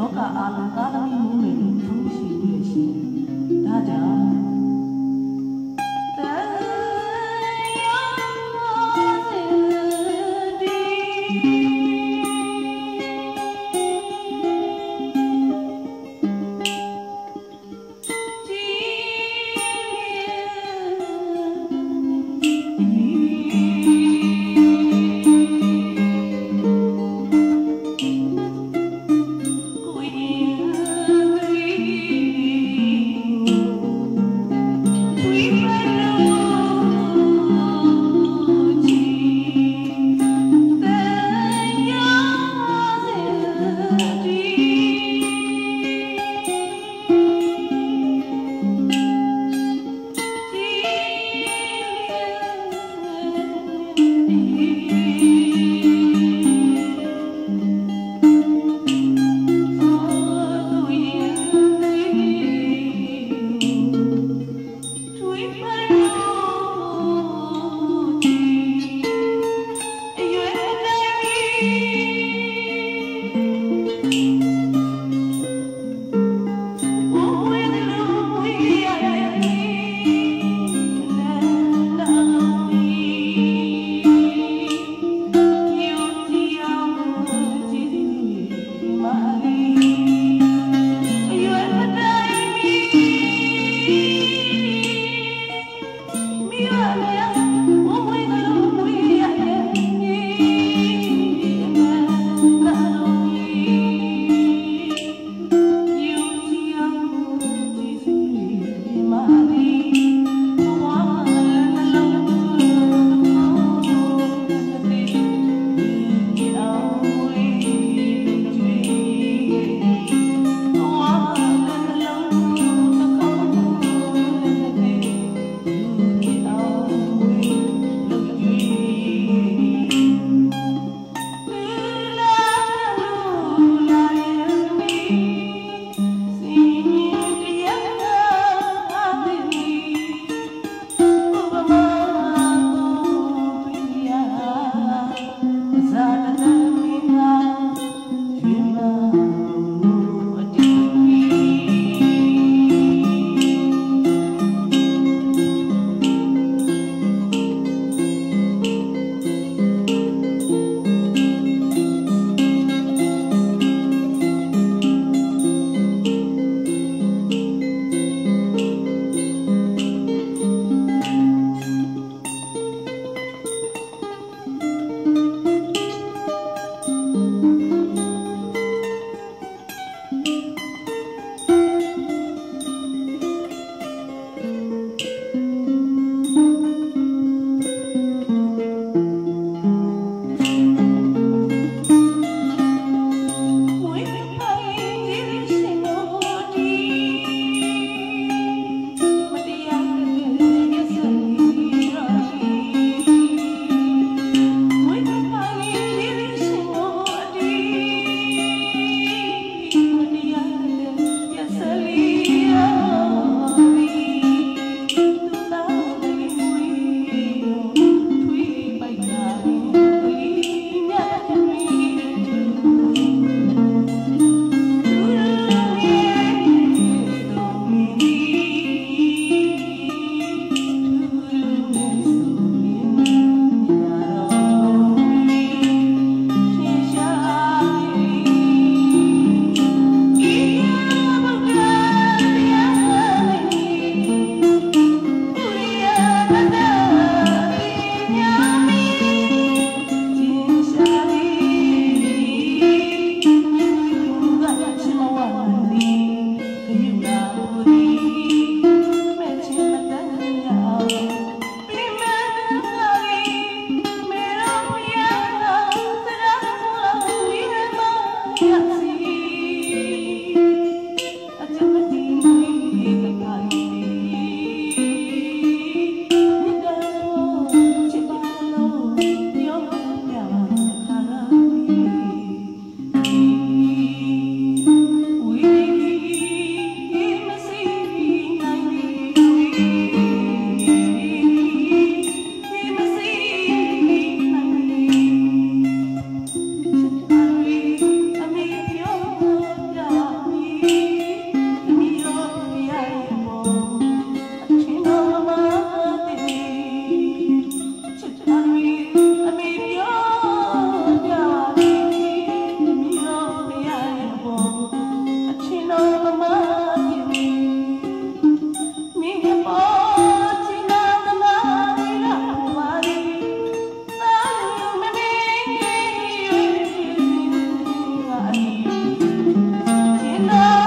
我和阿龙阿龙一路美丽同行旅行大家好 know.